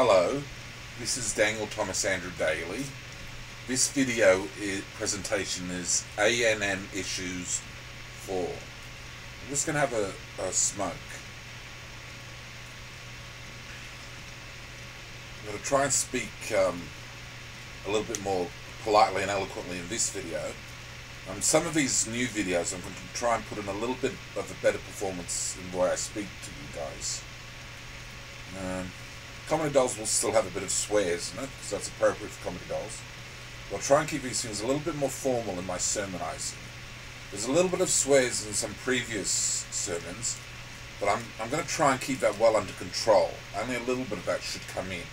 Hello, this is Daniel Thomas Andrew Daly. This video is, presentation is ANM Issues 4. I'm just going to have a, a smoke. I'm going to try and speak um, a little bit more politely and eloquently in this video. Um, some of these new videos I'm going to try and put in a little bit of a better performance in the way I speak to you guys. Um, comedy dolls will still have a bit of swears in it, because that's appropriate for comedy dolls. I'll try and keep these things a little bit more formal in my sermonizing. There's a little bit of swears in some previous sermons, but I'm, I'm going to try and keep that well under control. Only a little bit of that should come in.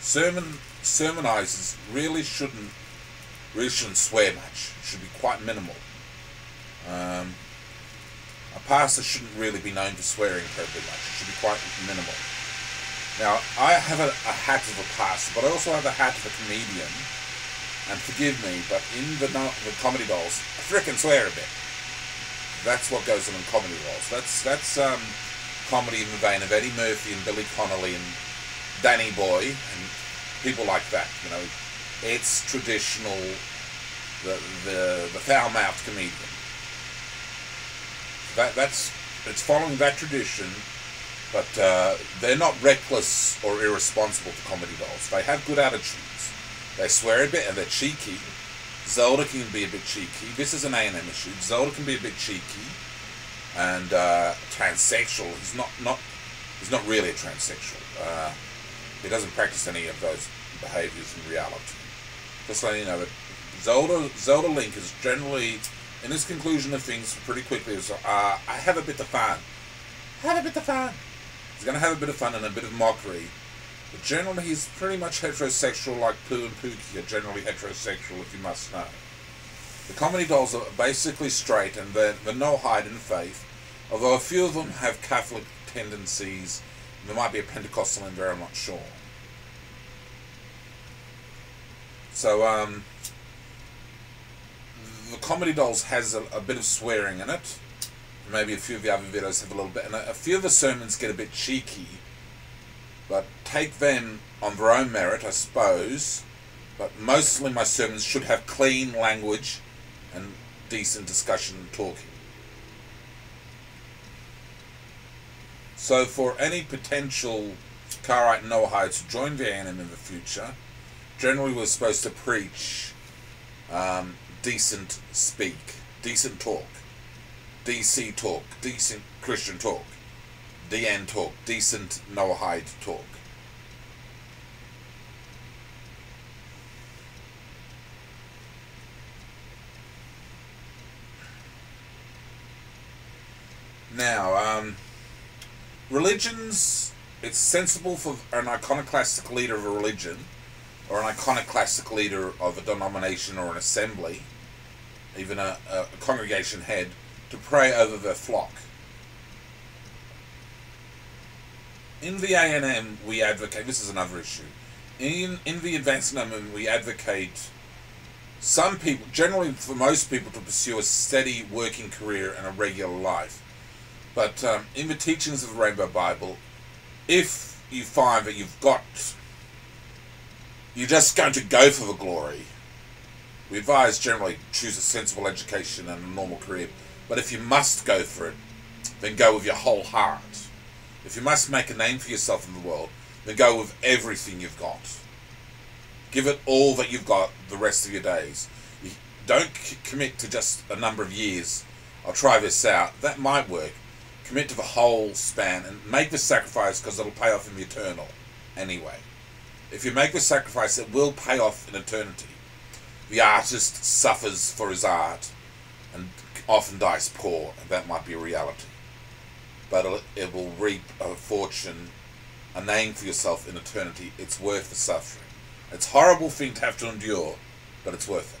Sermon sermonizers really shouldn't really shouldn't swear much. It should be quite minimal. Um, a pastor shouldn't really be known for swearing terribly much. It should be quite minimal. Now, I have a, a hat of a past, but I also have a hat of a comedian. And forgive me, but in the, the comedy dolls, I frickin' swear a bit. That's what goes on in comedy dolls. That's that's um, comedy in the vein of Eddie Murphy and Billy Connolly and Danny Bhoy and people like that. You know, it's traditional, the the the foul-mouthed comedian. That that's it's following that tradition, but uh, they're not reckless or irresponsible for comedy dolls. They have good attitudes. They swear a bit and they're cheeky. Zelda can be a bit cheeky. This is an A&M issue. Zelda can be a bit cheeky and uh, transsexual. He's not not he's not really a transsexual. Uh, he doesn't practice any of those behaviours in reality. Just letting you know that Zelda Zelda Link is generally in his conclusion of things pretty quickly is uh, I have a bit of fun. Have a bit of fun. He's going to have a bit of fun and a bit of mockery but generally, he's pretty much heterosexual, like Pooh and Pookie are generally heterosexual, if you must know. The comedy dolls are basically straight, and they're, they're Noahide in faith, although a few of them have Catholic tendencies. There might be a Pentecostal in there, I'm not sure. So, um, the comedy dolls has a, a, bit of swearing in it. Maybe a few of the other videos have a little bit, and a, few of the sermons get a bit cheeky but take them on their own merit, I suppose. But mostly my sermons should have clean language and decent discussion and talking. So for any potential Karaite Noahites to join the ANM in the future, generally we're supposed to preach um, decent speak, decent talk, DC talk, decent Christian talk. DN talk, decent Noahide talk. Now, um, religions, it's sensible for an iconoclastic leader of a religion, or an iconoclastic leader of a denomination or an assembly, even a, a congregation head, to pray over their flock. in the ANM, we advocate. This is another issue. In in the advanced movement, we advocate some people, generally for most people, to pursue a steady working career and a regular life. But um, in the teachings of the Rainbow Bible, if you find that you've got, you're just going to go for the glory, we advise generally choose a sensible education and a normal career. But if you must go for it, then go with your whole heart. If you must make a name for yourself in the world, then go with everything you've got. Give it all that you've got the rest of your days. Don't commit to just a number of years. I'll try this out. That might work. Commit to the whole span and make the sacrifice because it'll pay off in the eternal anyway. If you make the sacrifice, it will pay off in eternity. The artist suffers for his art often dies poor, and that might be a reality but it will reap a fortune, a name for yourself in eternity. It's worth the suffering. It's a horrible thing to have to endure, but it's worth it.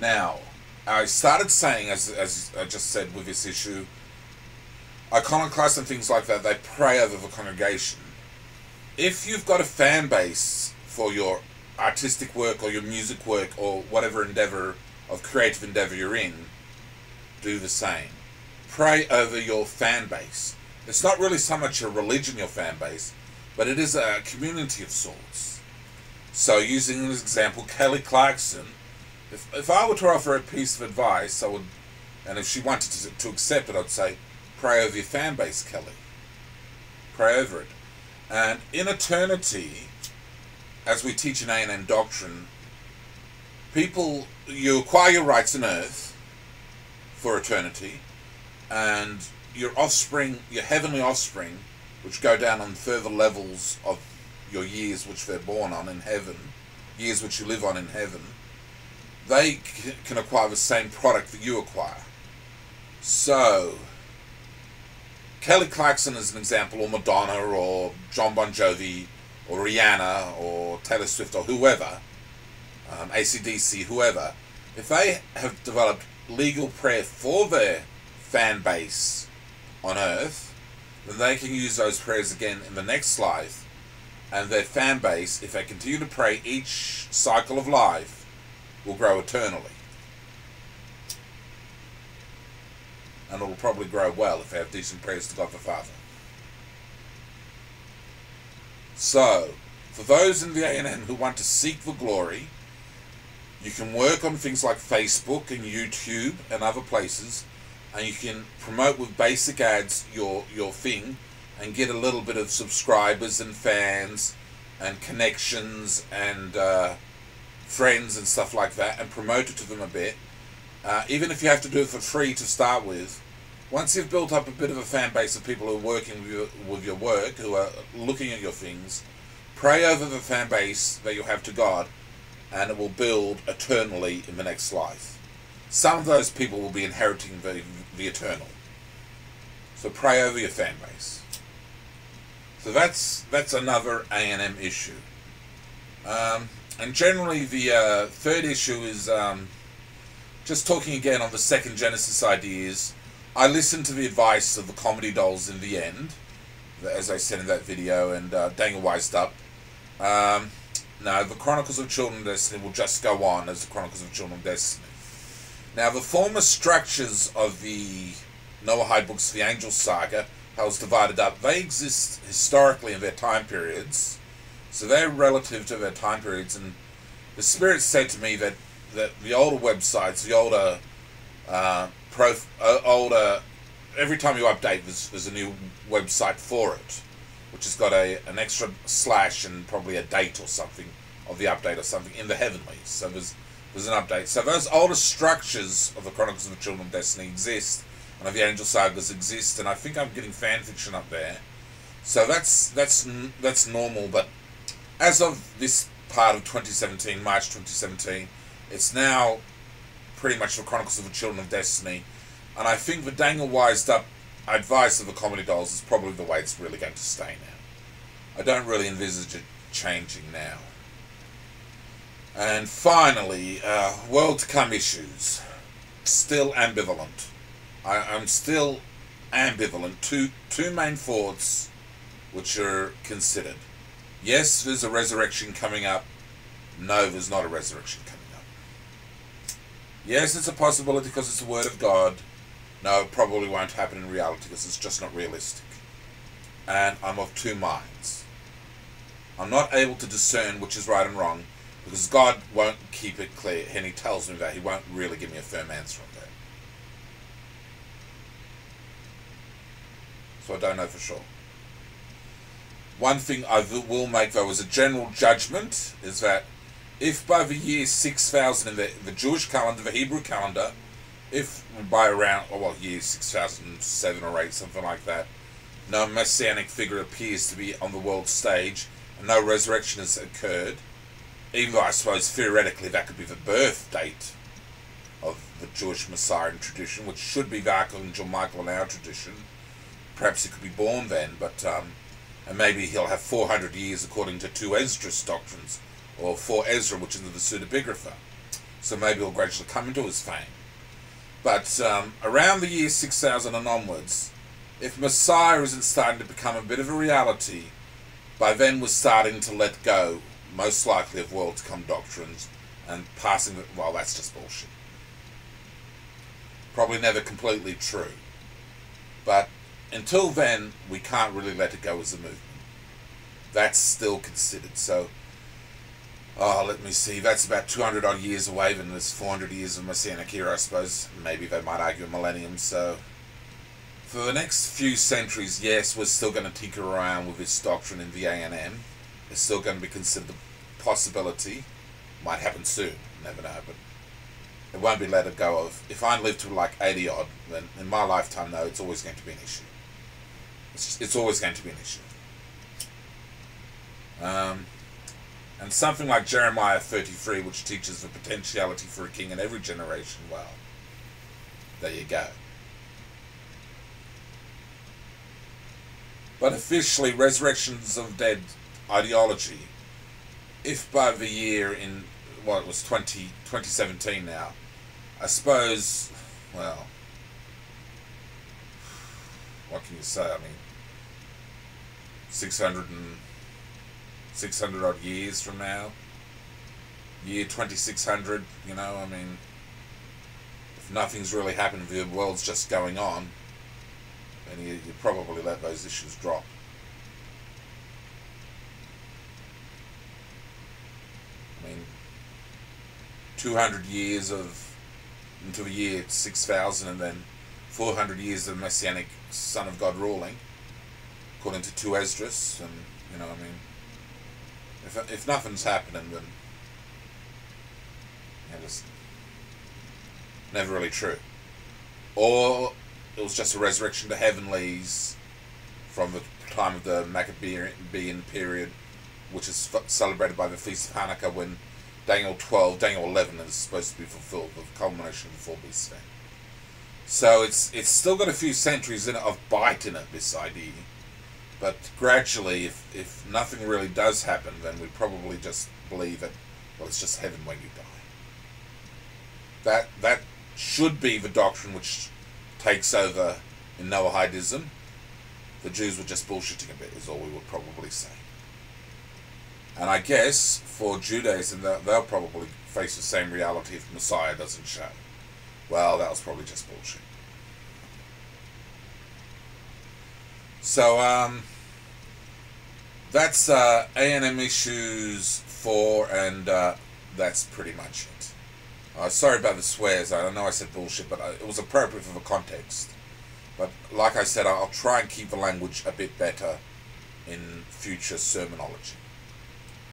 Now, I started saying, as, as I just said with this issue, iconoclasts and things like that, they pray over the congregation. If you've got a fan base for your artistic work or your music work or whatever endeavor of creative endeavor you're in, do the same pray over your fan base. It's not really so much a religion, your fan base, but it is a community of sorts. So, using an example, Kelly Clarkson, if, if I were to offer a piece of advice, I would, and if she wanted to, to accept it, I'd say, pray over your fan base, Kelly. Pray over it. And in eternity, as we teach in A&M doctrine, people, you acquire your rights on earth for eternity, and your offspring, your heavenly offspring, which go down on further levels of your years which they're born on in heaven, years which you live on in heaven, they can acquire the same product that you acquire. So, Kelly Clarkson is an example, or Madonna, or Jon Bon Jovi, or Rihanna, or Taylor Swift, or whoever, um, ACDC, whoever, if they have developed legal prayer for their fan base on earth, then they can use those prayers again in the next life, and their fan base, if they continue to pray each cycle of life, will grow eternally. and it will probably grow well if they have decent prayers to God the Father. So, for those in the A&M who want to seek the glory, you can work on things like Facebook and YouTube and other places, and you can promote with basic ads your your thing, and get a little bit of subscribers and fans, and connections and uh, friends and stuff like that, and promote it to them a bit. Uh, even if you have to do it for free to start with, once you've built up a bit of a fan base of people who are working with your, with your work, who are looking at your things, pray over the fan base that you have to God, and it will build eternally in the next life. Some of those people will be inheriting the, the eternal. So pray over your fan base. So that's that's another A and M issue. Um, and generally, the uh, third issue is. Um, just talking again on the second Genesis ideas, I listened to the advice of the comedy dolls in the end, as I said in that video, and uh, Daniel wised up. Um, no, the Chronicles of Children of Destiny will just go on as the Chronicles of Children of Destiny. Now, the former structures of the Noahide books, the Angel Saga, how it's divided up, they exist historically in their time periods. So they're relative to their time periods, and the Spirit said to me that that the older websites, the older uh, pro, uh, older, every time you update, there's, there's a new website for it, which has got a an extra slash and probably a date or something of the update or something in the heavenlies. So there's there's an update. So those older structures of the Chronicles of the Children of Destiny exist, and of the Angel Sagas exist, and I think I'm getting fan fiction up there. So that's that's that's normal, but as of this part of 2017, March 2017 it's now pretty much the Chronicles of the Children of Destiny, and I think the Daniel wised up advice of the comedy dolls is probably the way it's really going to stay now. I don't really envisage it changing now. And finally, uh, world to come issues. Still ambivalent. I, I'm still ambivalent. Two two main thoughts which are considered. Yes, there's a resurrection coming up. No, there's not a resurrection coming up. Yes, it's a possibility because it's the Word of God. No, it probably won't happen in reality because it's just not realistic. And I'm of two minds. I'm not able to discern which is right and wrong because God won't keep it clear and He tells me that. He won't really give me a firm answer on that. So I don't know for sure. One thing I will make though as a general judgment is that if by the year 6000 in the, the Jewish calendar, the Hebrew calendar, if by around, oh, well, year 6007 or 8, something like that, no messianic figure appears to be on the world stage and no resurrection has occurred, even though I suppose theoretically that could be the birth date of the Jewish Messiah tradition, which should be the Archangel Michael in our tradition. Perhaps he could be born then, but um, and maybe he'll have 400 years according to two Esdras doctrines or four Ezra, which is the pseudepigrapha. So maybe he'll gradually come into his fame. But um, around the year 6000 and onwards, if Messiah isn't starting to become a bit of a reality, by then we're starting to let go, most likely, of world to come doctrines and passing it. Well, that's just bullshit. Probably never completely true. But until then, we can't really let it go as a movement. that's still considered. So, oh, let me see, that's about 200 odd years away, and there's 400 years of Messianic era, I suppose. Maybe they might argue a millennium, so. For the next few centuries, yes, we're still going to tinker around with this doctrine in the A&M. It's still going to be considered a possibility. Might happen soon, never know, but it won't be let go of. If I live to like 80 odd, then in my lifetime, though, it's always going to be an issue. It's, just, it's always going to be an issue. Um, and something like Jeremiah 33, which teaches the potentiality for a king in every generation, well, there you go. But officially, resurrections of dead ideology, if by the year in, what it was 20, 2017 now, I suppose, well, what can you say? I mean, 600 and 600 odd years from now, year 2600, you know, I mean, if nothing's really happened, the world's just going on, then you, you probably let those issues drop. I mean, 200 years of until the year 6000 and then 400 years of Messianic Son of God ruling, according to 2 Esdras, and, you know, I mean, if, if nothing's happening, then, yeah, just never really true. Or it was just a resurrection to heavenlies from the time of the Maccabean period, which is celebrated by the Feast of Hanukkah when Daniel 12, Daniel 11 is supposed to be fulfilled, the culmination of the four beasts. So it's it's still got a few centuries in it of bite in it, this idea. But gradually, if, if nothing really does happen, then we probably just believe that, well, it's just heaven when you die. That, that should be the doctrine which takes over in Noahidism. The Jews were just bullshitting a bit, is all we would probably say. And I guess for Judaism, they'll, they'll probably face the same reality if Messiah doesn't show. Well, that was probably just bullshit. So, um, that's uh, A&M issues 4, and uh, that's pretty much it. Uh, sorry about the swears. I know I said bullshit, but uh, it was appropriate for the context. But like I said, I'll try and keep the language a bit better in future sermonology.